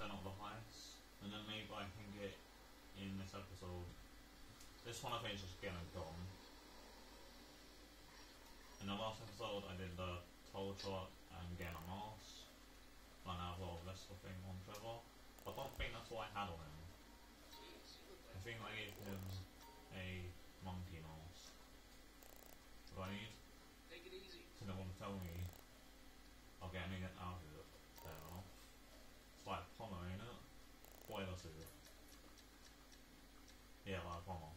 they're not the highest. And then maybe I can get in this episode. This one I think is just getting gone. In the last episode I did the toll shot and getting a mask. And I have a little Vespa thing on Trevor. I don't think that's what I had on him. I think I gave him a monkey mask. What do I need? Take it easy. So no one tell me I'll get anything out of it there off. It's like Pomo, ain't it? What else is it? Yeah, like Pomo.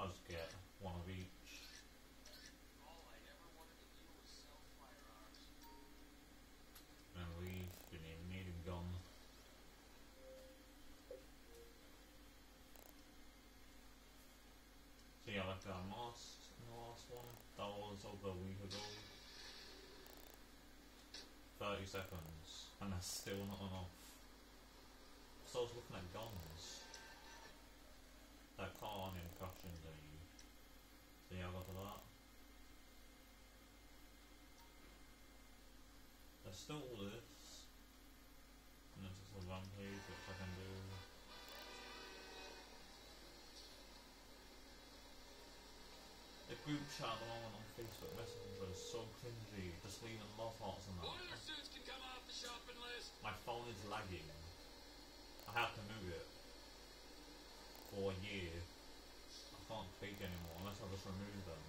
I'll just get one of each. All I ever wanted to do was sell firearms. And then leave, didn't even need him gone. So yeah, like that mask in the last one. That was over a week ago. 30 seconds. And that's still not enough. So I was looking at guns. That car on crashing the So yeah, I got to that. There's still all this. And there's just a rampage which I can do. The group chat at the moment Facebook Messenger is so cringy, just leaving love hearts and Boiler that. suits can come off the shopping list. My phone is lagging. I have to move it for a year. I can't tweak anymore unless I just remove them.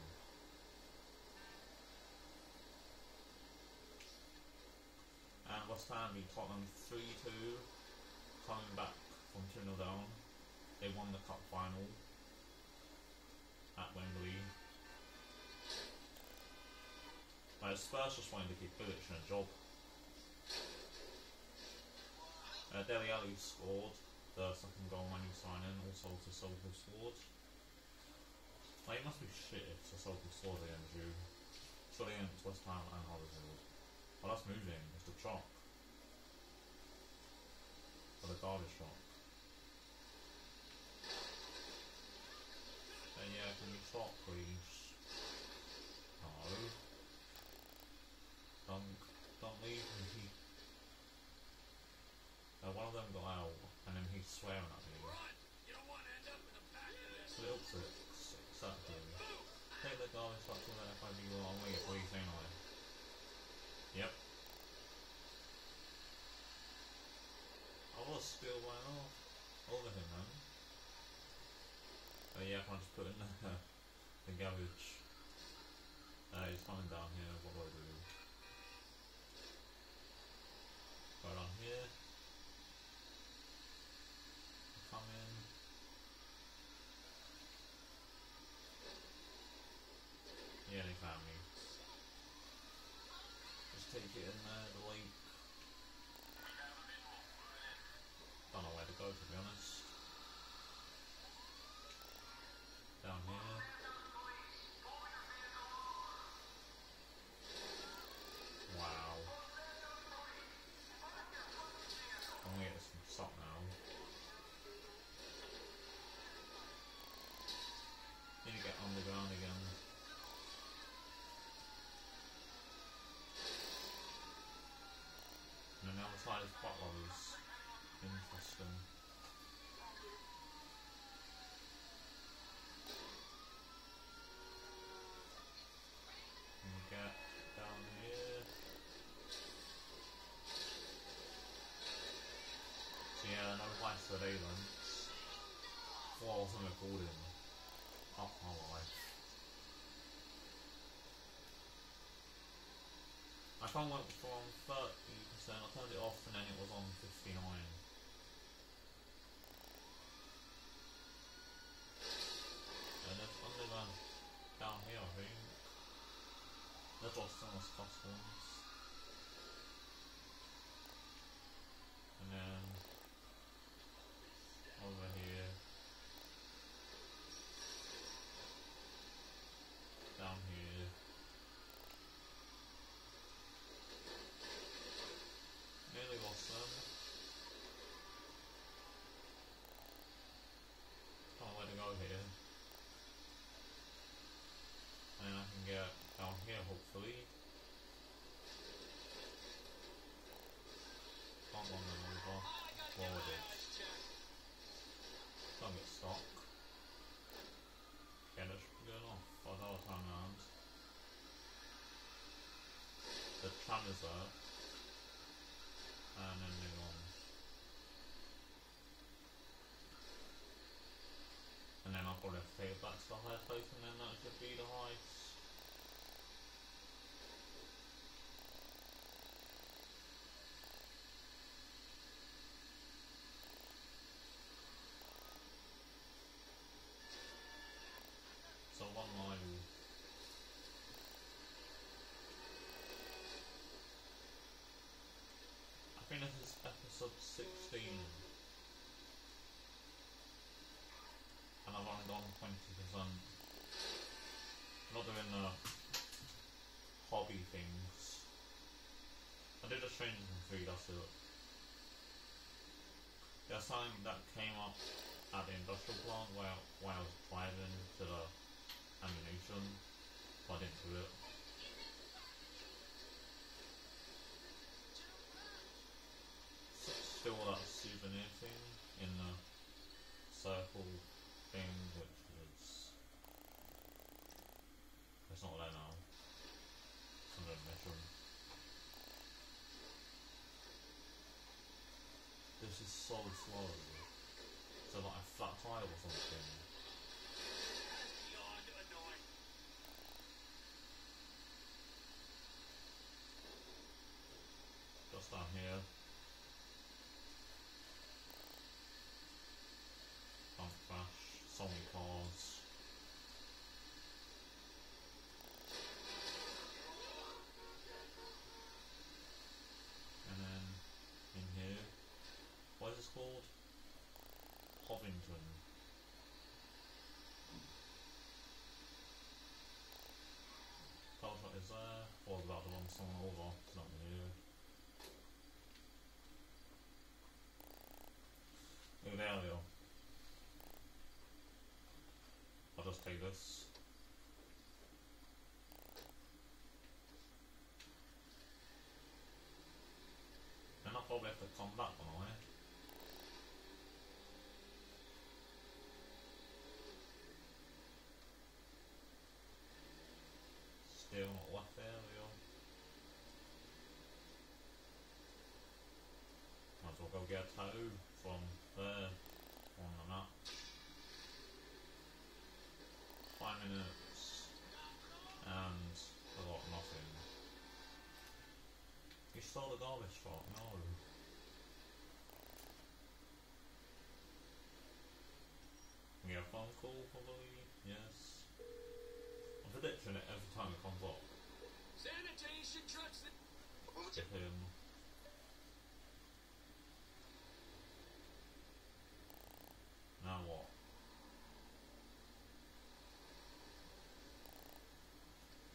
And West Ham beat Tottenham 3-2, coming back from 2-0 down. They won the cup final at Wembley. Uh, Spurs just wanted to keep Bilic in a job. Uh, Dele Alli scored the second goal when he signed in, also to Sissoko scored. Like, it must be shit if Sissoko scored against you. Surely against West Ham and Huddersfield. Well, that's moving, it's the chalk. Or the garbage truck. Uh, yeah, can you stop, please? No. Don't, don't leave me. Uh, one of them got out, and then he's swearing. Run! You don't want to end up in the back of this. Six, exactly. Take the garbage truck to let FIB go on wait, what are you saying? Yep. I was still right off over him, man. Oh yeah, I can just put in the, the garage. Uh, he's coming down here, what do I do? Go down here. Come in. Yeah, they found me. Just take it in there, the lake. Don't know where to go to be honest. Down here. Wow. I'm gonna get some salt now. Need to get underground again. And then the other side is. Interesting. Yeah, no place for Leland. What I was recording up my life. My phone went from 30%, I turned it off and then it was on 59. And there's underground down here I think. There's Los Angeles Customs. And then over here. Down here. Nearly lost them. Don't know where to go here. And then I can get down here hopefully. dessert. And then probably have to it back to the higher place and then that should be the heist. So one mile. I think this is episode 16. And I've only gone Um, 20%. not doing the hobby things. I did a Things 3, that's it. There's something that came up at the industrial plant where, while I was driving to the ammunition, but I didn't do it. Still that souvenir thing in the circle thing, which is it's not there now. It's under mission. This is so slow. So like a flat tire or something. Just down here. Don't crash. So many someone. I'll just take this. And I'll probably have to come back on the way. Still not left there, we go. Might as well go get a tattoo from there on the map. Five minutes and I got nothing. You garbage truck, no. We a phone call probably, yes. I'm predicting it every time it comes up. Sanitation trucks that Get him. Now what?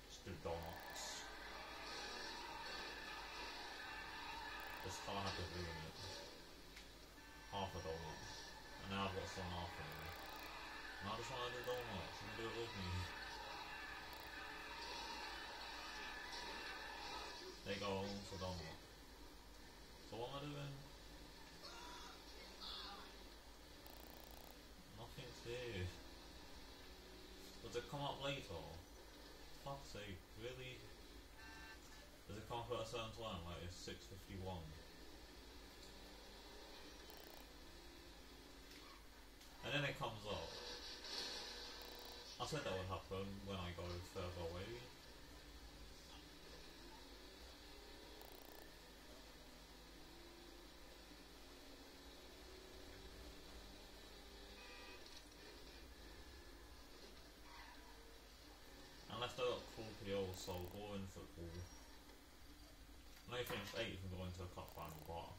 Just do donuts. This car had to do in it. Half a donut. And now I've got some half of it. Do donuts. You. There you go, for. So what am I doing? Here. Does it come up later? Fuck's sake, really? Does it come up at a certain time? Like it's six fifty one. And then it comes up. I said that would happen when I go further away. Unless they got cool PO so boring football. I know you finished eighth and going to a cup final, but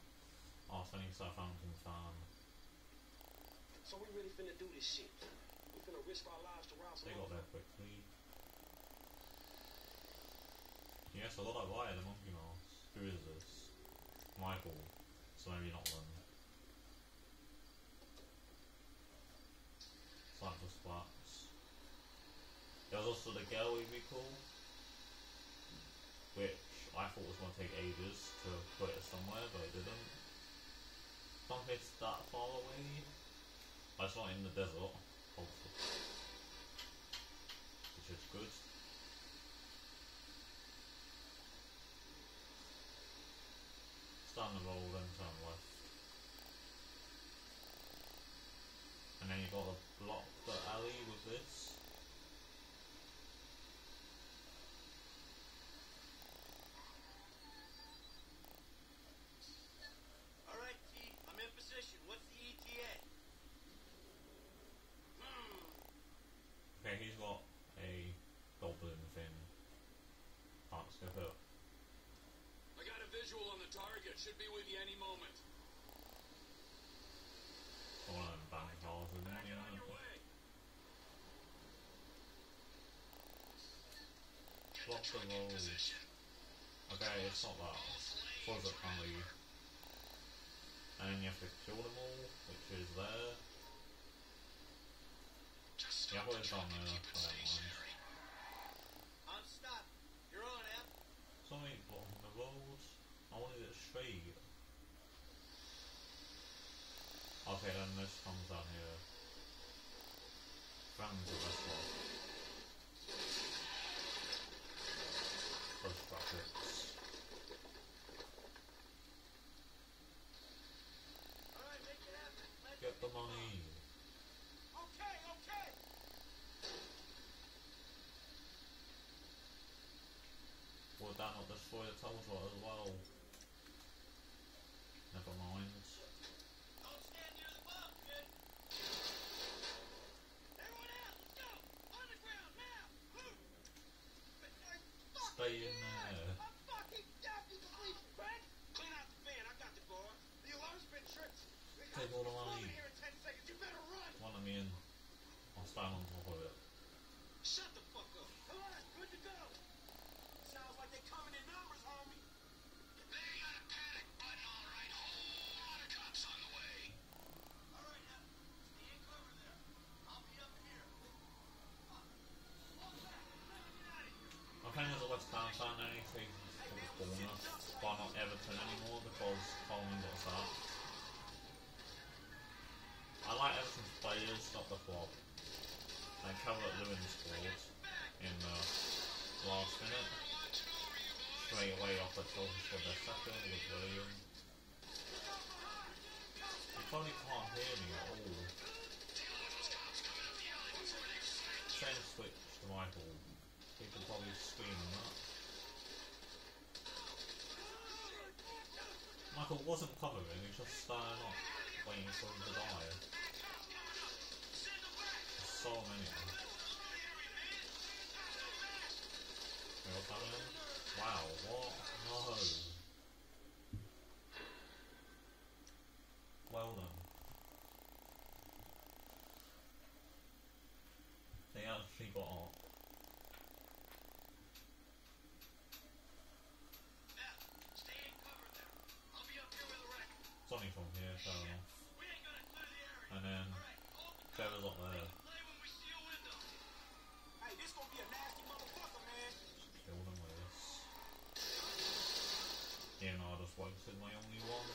I Arsenal Southampton fan. So we really finna do this shit. We finna risk our lives to They some got there quickly. Yes, I got that right, the monkey mouse. Who is this? Michael. So maybe not them. Cypress Flats. There was also the Galway recall, which I thought was going to take ages to put it somewhere, but it didn't. Don't think it's that far away. It's not in the desert, Which is good. down the road and turn left. And then you gotta block the alley with this. All right, T. I'm in position. What's the ETA? Hmm. Okay, he's got a goblin thing. Can't skip it. I got a visual on the target. Should be with you any moment. One of them bank cars with Back me, it on yeah. your way. Block the road. Okay, it's not that. Was it can leave? And then you have to kill them all, which is there. Yeah, what is on there? I don't mind. I'm stopped. You're on, F. Something blocking the road. I wanted it straight. Okay, then this comes down here. Round the best one. Push brackets. Right, make it happen. Get the money. Okay, okay. Would that not destroy the teleport as well? Never mind. Don't stand near the bomb, kid. Everyone out, let's go. On the ground now. Move. Stay in there. I'm fucking. Clean out the fan. I got the. The alarm's been tripped. The here in 10 seconds. You better run. One of me. I'll on of. Shut the fuck up. Come on, good to go. Sounds like they're coming in numbers, Everton anymore because Koeman got sacked. I like Everton's players, not the club. And Calvert Lewin scored in the last minute. Straight away off the top for the second with William. You probably can't hear me at all. Same switch to Michael. Could probably scream that. Michael wasn't covering, he was just standing up, waiting for him to die. There's so many of them. Wow, what? No. We see a window. Hey, this gonna be a nasty motherfucker, man. Even though I just wasted my only one.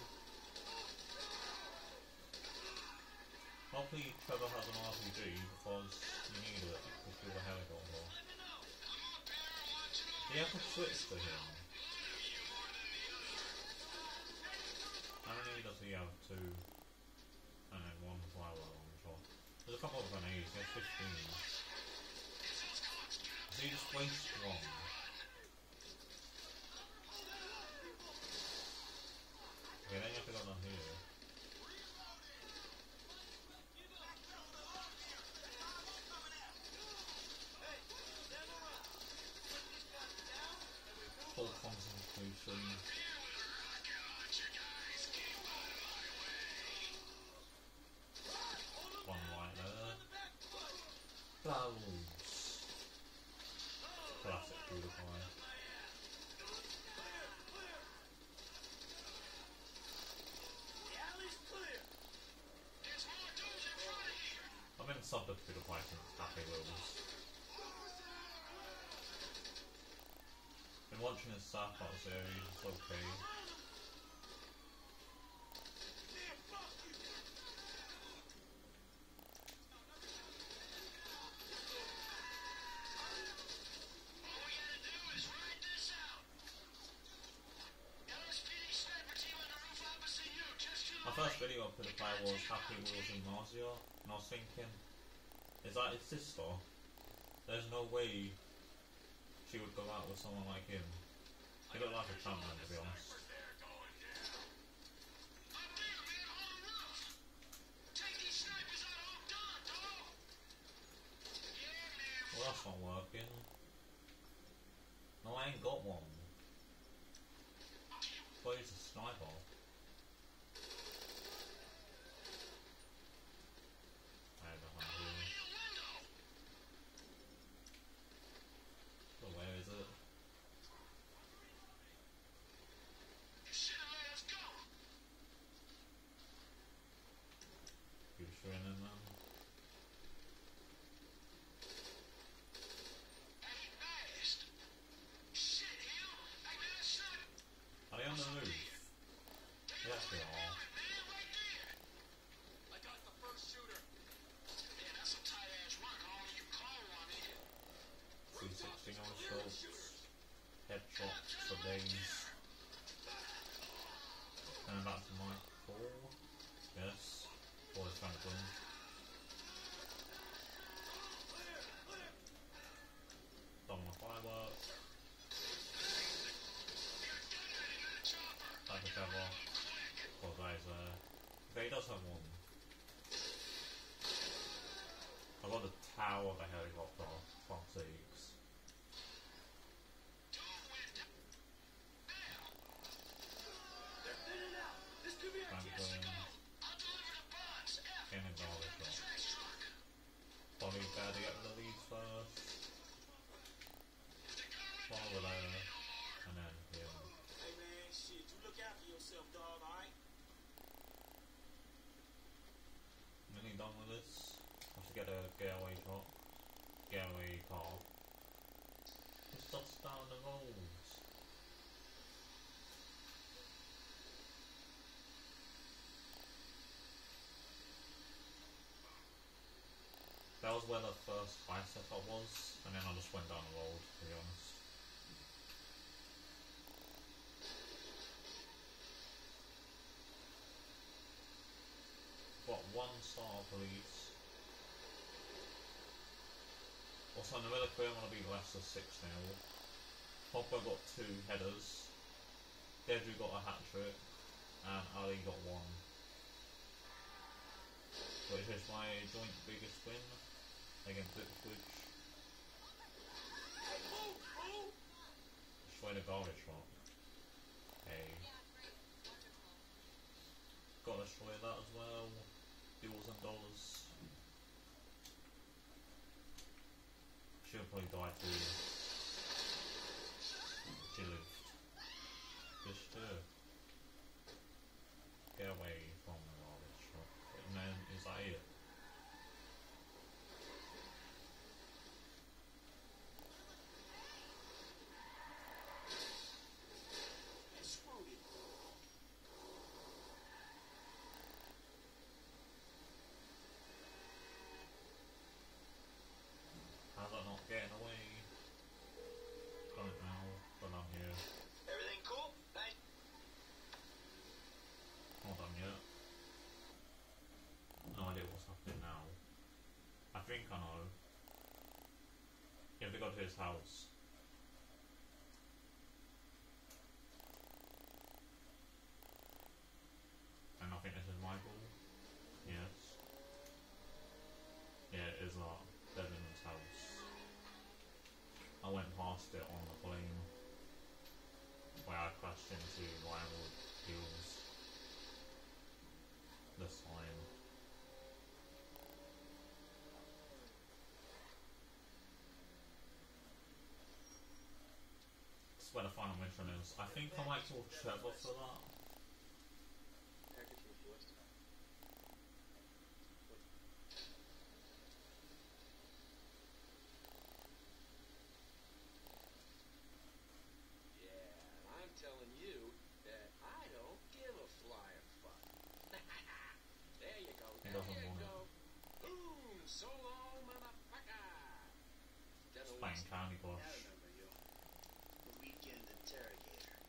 Hopefully Trevor has an RPG because you need it to kill the helicopter. You have to switch to him? How many does he have? Two. And then one flower launcher. There's a couple of grenades, he has 15. So he just waste one. I've been subbed to beautiful since Happy Wheels. Been watching South Park series, it's okay. The first video I put play was Happy Wheels and Nausea, and I was thinking, is that his sister? There's no way she would go out with someone like him. He looked like a champion, to be honest. Up there, man, on the roof. Take these snipers out of Oak Dawn, dog. Yeah, man. Well, that's not working. No, I ain't got one. But he's a sniper. Yourself, dog. All right. Nearly done with this. I have to get a getaway shot. Getaway car. It's just down the roads. That was where the first setup was, and then I just went down the road, to be honest. Got one star please. Also, military, I'm going to be less than 6 now. Pogba got two headers. Dedry got a hat trick. And Alli got one. Which is my joint biggest win against Ipswich. Destroyed a garbage truck. Hey. Got to destroy that as well. Duels and dollars. She'll probably die too. She lived. Just her. Get away from the garbage truck. And then, is that it? And screwed it. How's that not getting away? Don't know, but I'm here. Everything cool? Nice. Not done yet. No idea what's happening now. Think I know. You have to go to his house. And I think this is Michael. Yes. Yeah, it is uh, that. Devin's house. I went past it on the plane where I crashed into Vinewood Hills this time. That's where the final mission is. I think I might call Trevor for that. Yeah, I'm telling you that I don't give a flying fuck. there you go. He There doesn't you want it. go. Boom! So long, motherfucker. Devil Playing West. Candy I Crush. remember you. The weekend interrogator.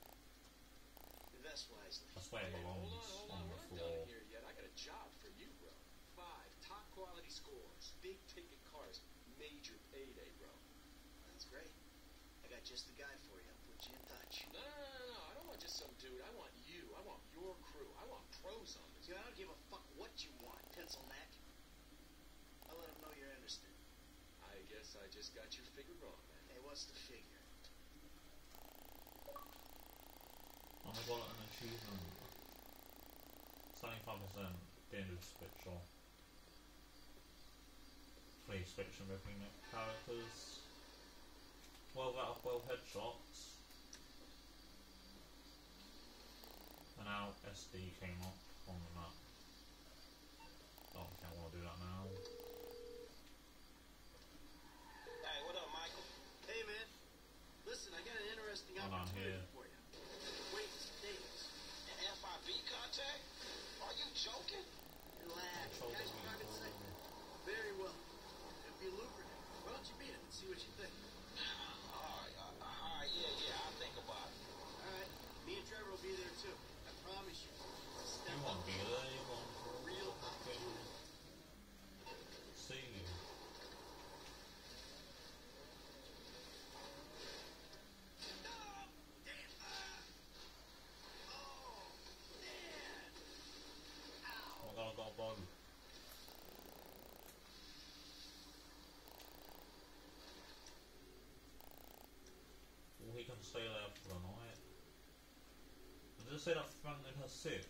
The Invest wisely. That's where it Hey, hold belongs on, hold on on. the We're not floor. done here yet. I got a job for you, bro. Five top quality scores, big ticket cars, major payday, bro. That's great. I got just the guy for you. I'll put you in touch. No, no, no, no. I don't want just some dude. I want you. I want your crew. I want pros on this. Dude, I don't give a fuck what you want, pencil neck. I'll let him know you're interested. I guess I just got your figure wrong, man. Hey, what's the figure? We got an achievement. 75% dangerous switch. Free switching between characters. 12 out of 12 headshots. And now SD came up on the map. Don't think I want to do that now. Hey, what up, Michael? Hey, man. Listen, I got an interesting Hold on opportunity here. for you. Wait, Davis. An FIB contact? Are you joking? Relax. Guy's private sector. Very well. It'll be lucrative. Why don't you meet him and see what you think? Alright, uh, alright, yeah, yeah, I'll think about it. All right. Me and Trevor will be there too. I promise you. It's a step You up. want to be there, you want to Real fucking opportunity. see you. No! Damn! Ah! Oh, man! Bug. Well, he can stay there for the night. Does it say that Franklin has six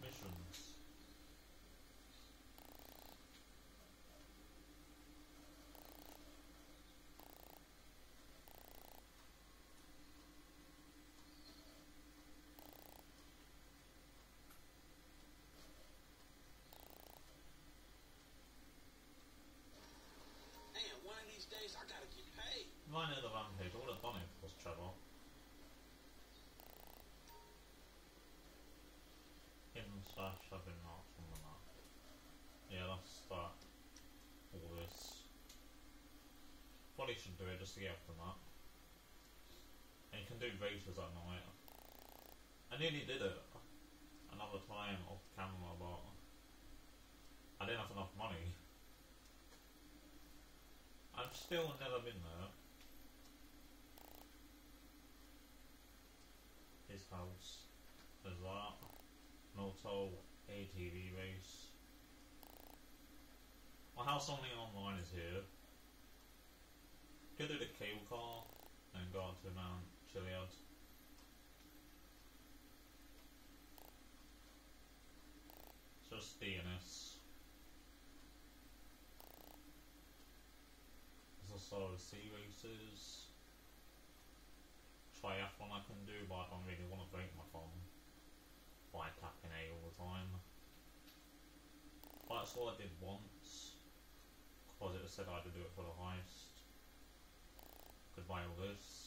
missions? Man, one of these days I gotta get paid. Mine is the rampage, I would have done it if it was Trevor. Hidden slash have been marked on the map. Yeah, that's that. All this. Probably should do it just to get off the map. And you can do races at night. I nearly did it another time off camera, but I didn't have enough money. I've still never been there. His house. There's that. Auto ATV race. My house only online is here. Go do the cable car and go out to Mount Chiliad. Just DNS. There's also sea races. Triathlon I can do, but I don't really want to break my phone by tapping A all the time. But that's all I did once. Because it was said I had to do it for the heist. Goodbye all this.